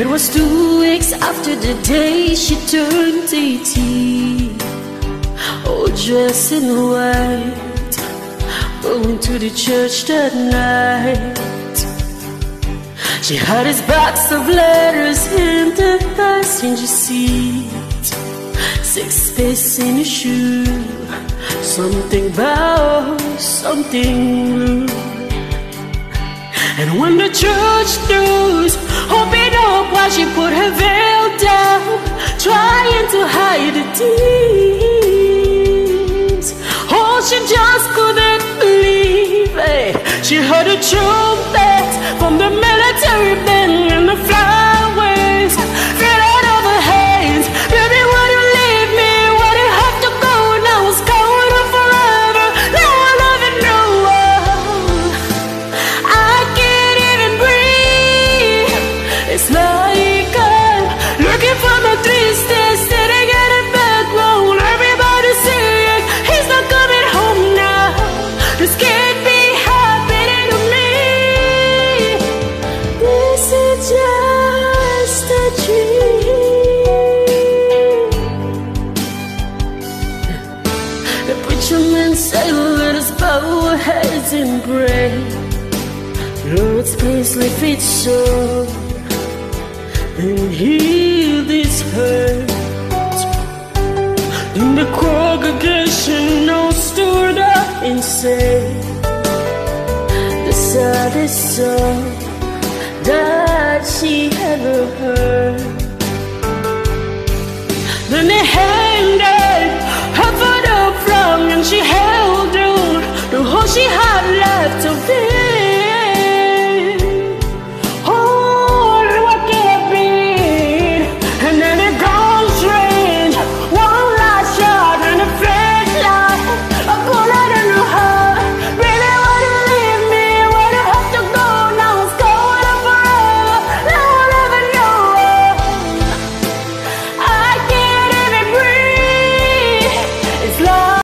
It was two weeks after the day she turned 18. All dressed in white, going to the church that night. She had his box of letters in the passenger seat. Six space in a shoe, something bow, something blue. And when the church doors opened up while she put her veil down, trying to hide the tears. Oh, she just couldn't believe it. She heard a trumpet from the Say let us bow our heads and pray Lord's lift feet soul And heal this hurt. In the congregation all stood up and sang The saddest song that she ever heard. Then they hanged her, her foot up wrong and she